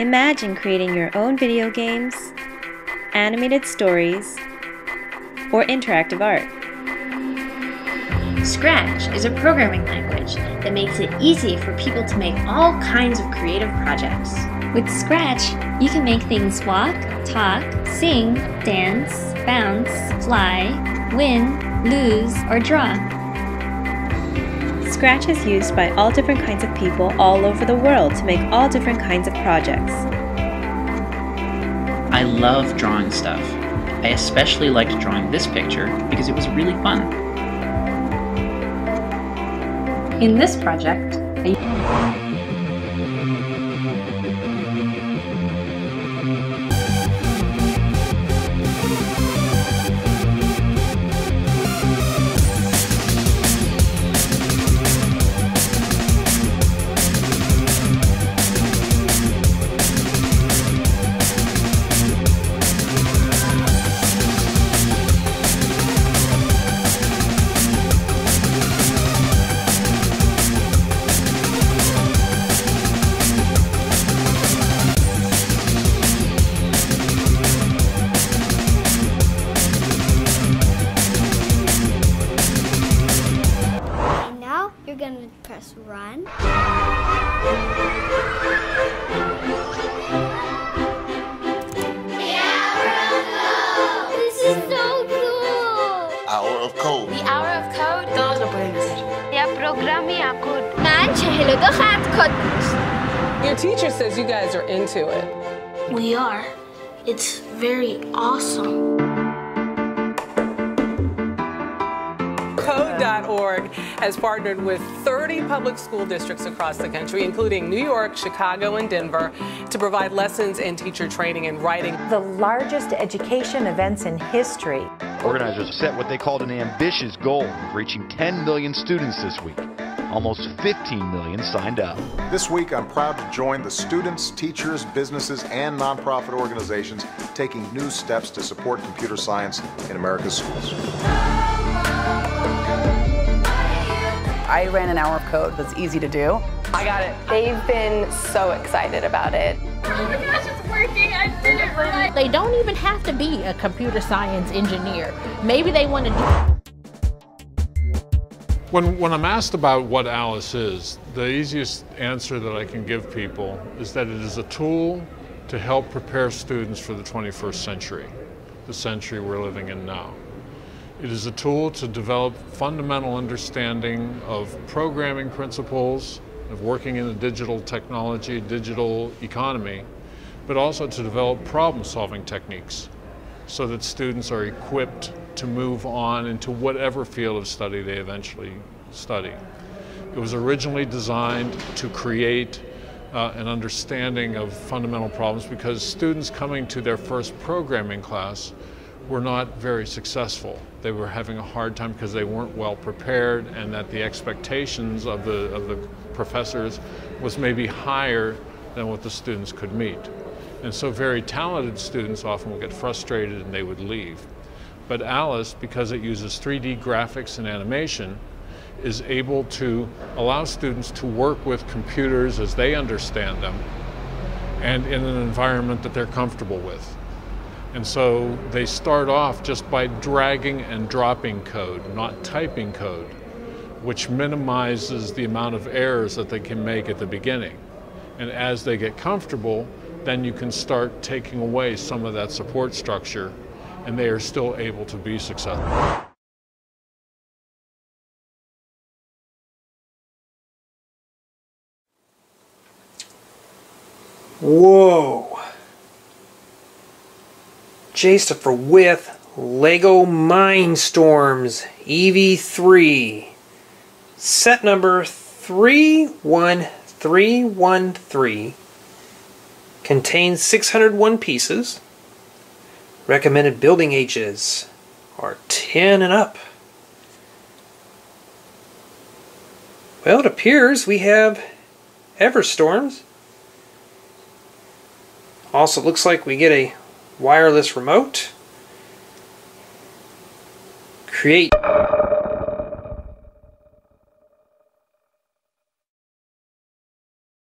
Imagine creating your own video games, animated stories, or interactive art. Scratch is a programming language that makes it easy for people to make all kinds of creative projects. With Scratch, you can make things walk, talk, sing, dance, bounce, fly, win, lose, or draw. Scratch is used by all different kinds of people all over the world to make all different kinds of projects. I love drawing stuff. I especially liked drawing this picture because it was really fun. In this project, I پروگرامی کد من چهل و دو خط کد Your teacher says you guys are into it. We are. It's very awesome. Code.org has partnered with 30 public school districts across the country, including New York, Chicago, and Denver, to provide lessons in teacher training and writing. the largest education events in history. Organizers set what they called an ambitious goal of reaching 10 million students this week. Almost 15 million signed up. This week, I'm proud to join the students, teachers, businesses, and nonprofit organizations taking new steps to support computer science in America's schools. I ran an hour of code that's easy to do. I got it. They've been so excited about it. They don't even have to be a computer science engineer. Maybe they want to do When, when I'm asked about what Alice is, the easiest answer that I can give people is that it is a tool to help prepare students for the 21st century, the century we're living in now. It is a tool to develop fundamental understanding of programming principles, of working in a digital technology, digital economy, but also to develop problem solving techniques so that students are equipped to move on into whatever field of study they eventually study. It was originally designed to create uh, an understanding of fundamental problems because students coming to their first programming class were not very successful. They were having a hard time because they weren't well prepared and that the expectations of the, of the professors was maybe higher than what the students could meet. And so very talented students often would get frustrated and they would leave. But Alice, because it uses 3D graphics and animation, is able to allow students to work with computers as they understand them and in an environment that they're comfortable with. And so they start off just by dragging and dropping code, not typing code, which minimizes the amount of errors that they can make at the beginning. And as they get comfortable, then you can start taking away some of that support structure and they are still able to be successful. Whoa. Jastopher with Lego Mindstorms EV3. Set number 31313. Contains 601 pieces. Recommended building ages are 10 and up. Well, it appears we have Everstorms. Also looks like we get a wireless remote. Create